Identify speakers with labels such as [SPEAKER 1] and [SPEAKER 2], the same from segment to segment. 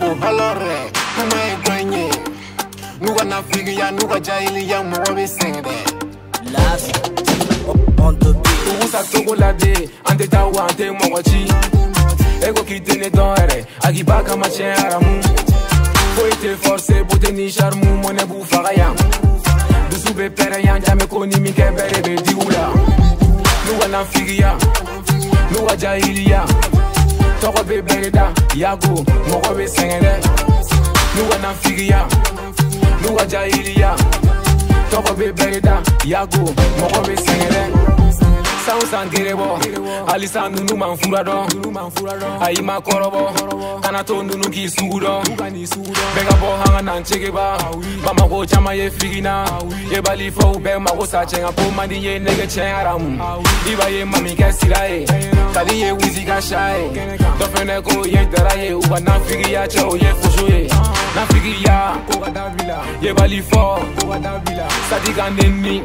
[SPEAKER 1] empuja los re nuga na figia nuga jaili ya mwa bisende
[SPEAKER 2] last on the beat
[SPEAKER 1] usa chocolate ante tawa ante mwachi ego kitene dore agiba kama chera mu Poete forse ni charmu mone bu fagaya Dusu be pere yan jame koni mi kebere be diula Nuga na figia Nuga jahiliya tɔgɔ bɛ yago mɔgɔ bɛ sɛgɛn dɛ n'u ka nanfigiya n'u ka jahiliya tɔgɔ bɛ yago mɔgɔ bɛ sɛgɛn dɛ san o san gere bɔ halisa nunu man fura dɔn ayi ma kɔrɔbɔ kana to nunu k'i sugu dɔn bɛɛ ka bɔ an ka nan cegeba bamako caman ye figina ye bali fɔ u bɛɛ mago sa cɛ nka ko man di ye nege tiɲɛ aramu i b'a ye mamikɛ sira ye ka di ye wisi ka sa ye dɔ fɛnɛ ko ye dara ye u ka nafigiya cɛ o ye foso ye nafigiya ye bali fɔ sadi ka nenni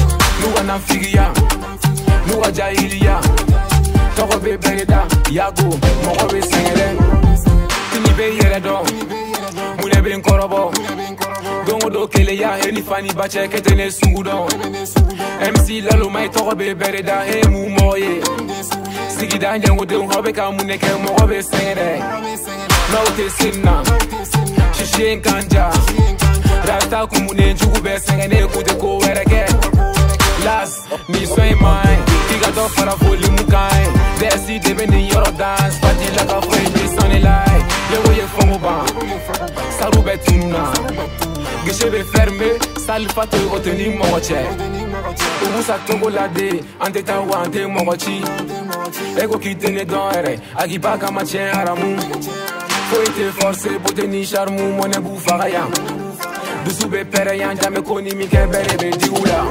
[SPEAKER 1] lugha na mfigiya lugha jahiliya tɔgɔ bɛ bɛrɛda yago mɔgɔ bɛ sɛgɛrɛ fini bɛ yɛrɛ dɔn munɛ bɛ n kɔrɔbɔ don o don keleya e ni fani bacɛ kɛ ne sugu dɔn mc laloma ye tɔgɔ bɛ bɛrɛda e mu mɔgɔ ye sigida ɲɛngodenw aw bɛ ka mun ne kɛ mɔgɔ bɛ sɛgɛrɛ n'aw tɛ sen na kan ja rasta kun mun ne jugu bɛ sɛgɛn ne kun tɛ ko wɛrɛ kɛ Las, miso in mind Kika to fara foli mukain Desi debe ni yoro dance Pati laka fwe mi sani lai Yewo ye fongo ban Saru bɛ tunu na Gese bɛ ferme Salifa te o te ni mɔgɔ cɛ U b'u sa togo lade An tɛ tan wa an tɛ mɔgɔ ci E ko k'i tɛ ne dɔn yɛrɛ A k'i ba haramu Foyi tɛ forcer beauté ni charme Mɔnɛ b'u faga yan Dusu bɛ pɛrɛ yan Jame ko ni min kɛ bɛɛ de bɛ digi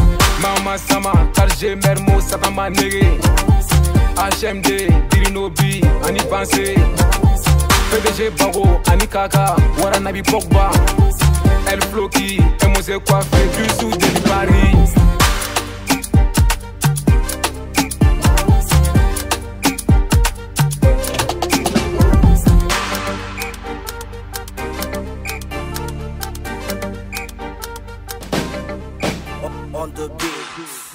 [SPEAKER 1] Mama sama, Tarjé, Mermo, Satama, Nege HMD, Kirinobi, Ani Pensé PDG Bango, Ani Kaka, Waranabi Pogba El floki, elle vécu. quoi, the beat.